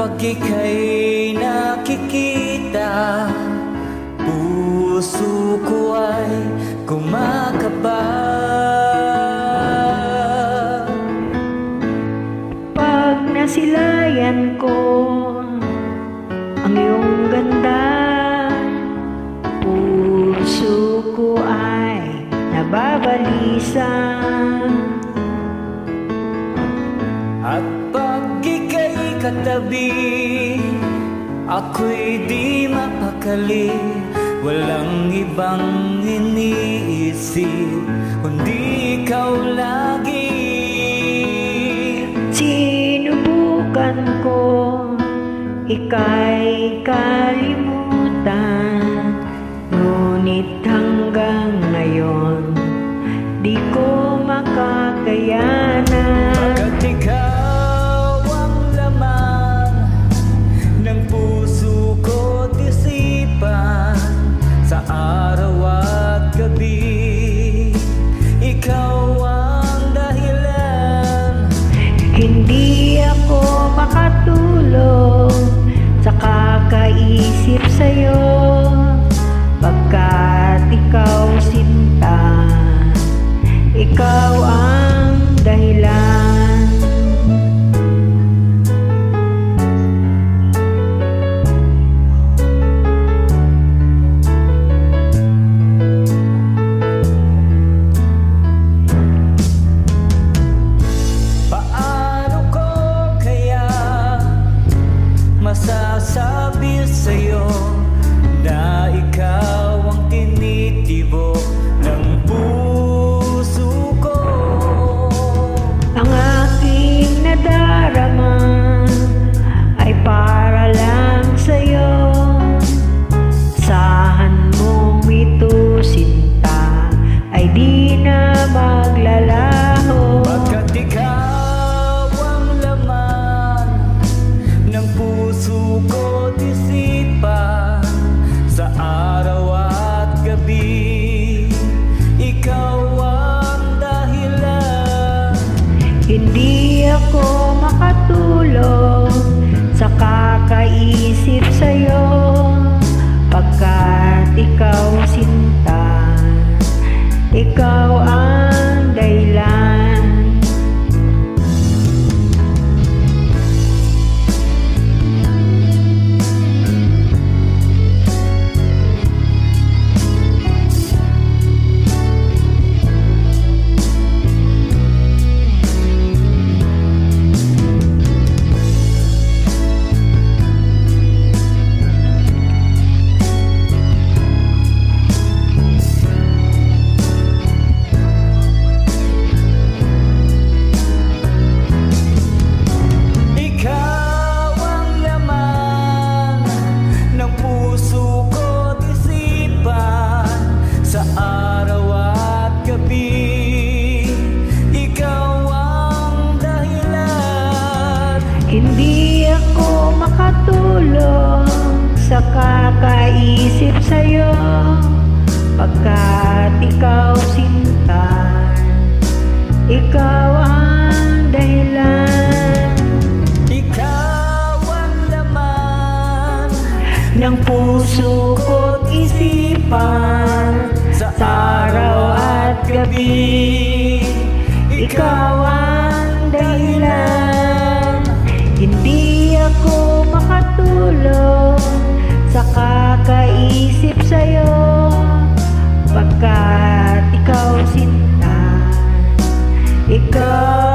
Pag ika'y nakikita Puso ko ay kumakaba Pag nasilayan ko. Ang iyong ganda Puso ko ay nababalisan. At pag ika'y katabi Ako'y di mapakali. Walang ibang iniisip Kundi ikaw lagi ko ika'y kalimutan. Ngunit hanggang ngayon Di ko makakayanan Pagkat ikaw ang laman Ng puso ko't isipan Sa araw at gabi. Ikaw ang dahilan. Hindi makatulog Sa kakaisip sa'yo. Pagkat ikaw sinta Ikaw ang dahilan di na maglalaho Pagkat ikaw ang laman ng puso ko't isipan Sa araw at gabi. Ikaw ang dahilan. Hindi ako makatulog Sa kakaisip sa'yo. Pagkat ikaw Ikaw ang Pagkat ikaw sinta Ikaw ang dahilan. Ikaw ang laman ng puso ko't isipan sa araw at gabi Ikaw ang Kau cinta, Ikaw